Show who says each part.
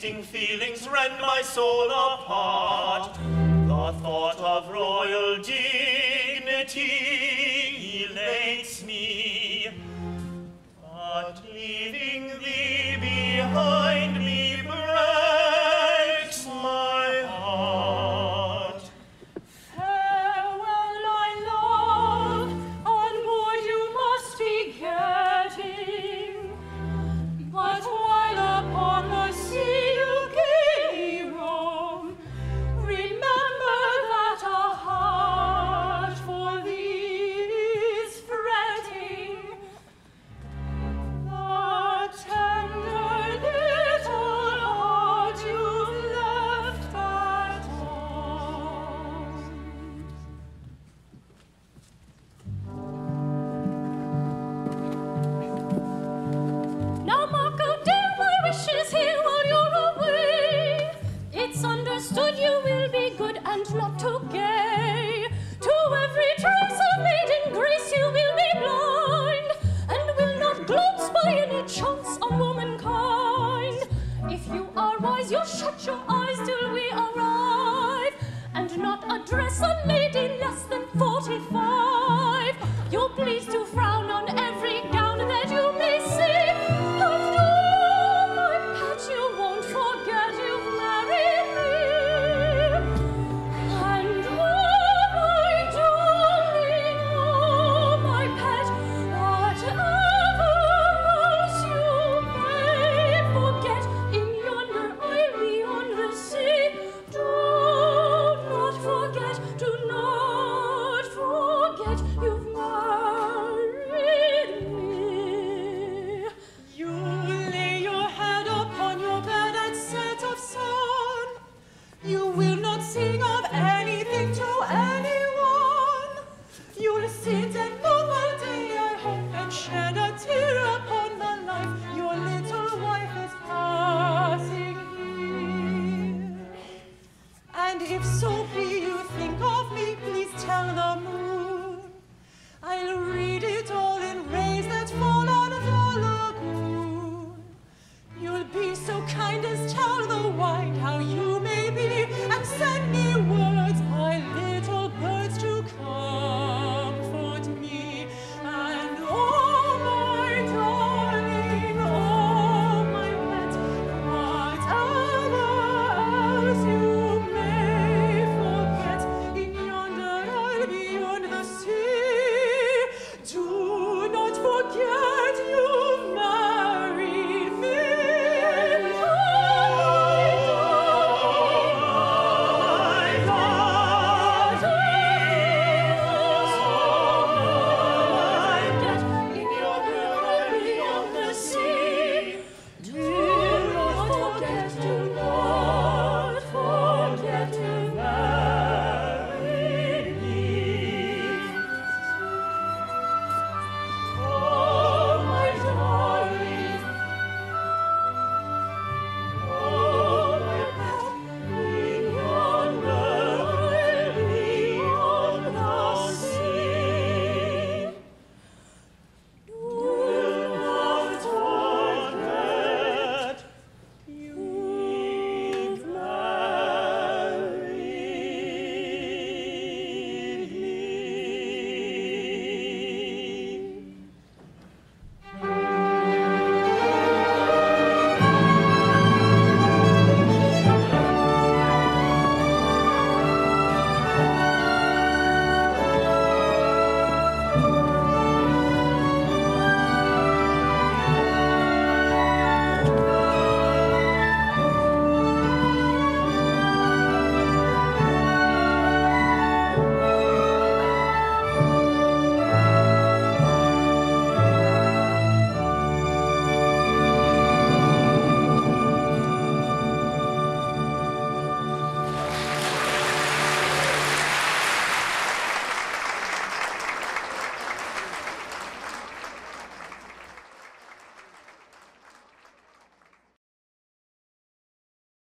Speaker 1: conflicting feelings rend my soul apart. The thought of royal dignity elates me. But leaving thee behind
Speaker 2: too gay. To every trace of maiden grace you will be blind, and will not glance by any chance on womankind. If you are wise, you'll shut your eyes till we arrive, and not address a lady less than forty-five. Shed a tear upon the life your little wife is passing here. And if so be you think of me, please tell the moon. I'll read it all in rays that fall on the lagoon. You'll be so kind as